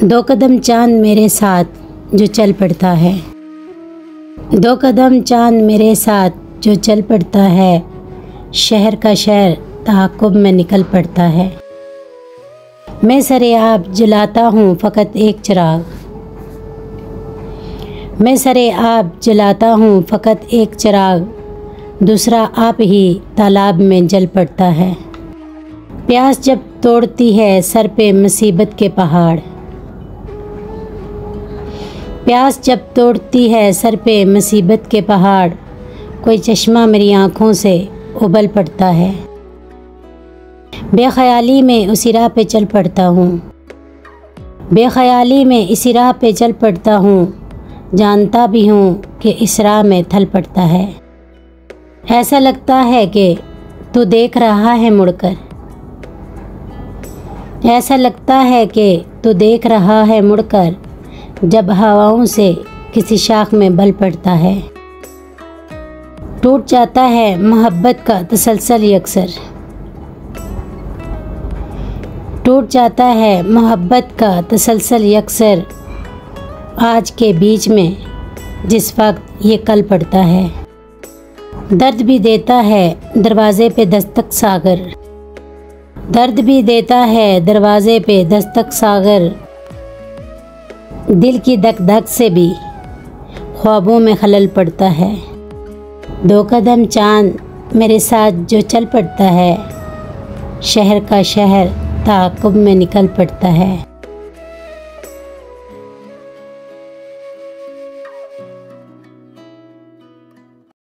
دو قدم چاند میرے ساتھ جو چل پڑتا ہے۔ دو قدم چاند میرے ساتھ جو چل پڑتا ہے۔ شہر کا شہر تعاقب میں نکل پڑتا ہے۔ میں سر آپ جلاتا ہوں فقط ایک چراغ۔ میں سر آپ جلاتا ہوں فقط ایک چراغ۔ دوسرا آپ ہی تالاب میں جل پڑتا ہے۔ پیاس جب توڑتی ہے سر پہ مصیبت کے پہاڑ۔ پیاس جب توڑتی ہے سر پہ مصیبت کے پہاڑ، کوئی چشمہ میری آنکھوں سے ابل پڑتا ہے۔ بے خیالی میں اسی راہ پہ چل پڑتا ہوں۔ بے خیالی میں اسی راہ پہ چل پڑتا ہوں۔ جانتا بھی ہوں کہ اس راہ میں تھل پڑتا ہے۔ ایسا لگتا ہے کہ تو دیکھ رہا ہے مڑ کر۔ ایسا لگتا ہے کہ تو دیکھ رہا ہے مڑ کر۔ جب ہواؤں سے کسی شاخ میں بل پڑتا ہے۔ ٹوٹ جاتا ہے محبت کا تسلسل یکسر ٹوٹ جاتا ہے محبت کا تسلسل یکسر آج کے بیچ میں جس وقت یہ کل پڑتا ہے۔ درد بھی دیتا ہے دروازے پہ دستک ساگر۔ درد بھی دیتا ہے دروازے پہ دستک ساگر۔ دل کی دک دھک سے بھی خوابوں میں خلل پڑتا ہے۔ دو قدم چاند میرے ساتھ جو چل پڑتا ہے، شہر کا شہر تعاقب میں نکل پڑتا ہے۔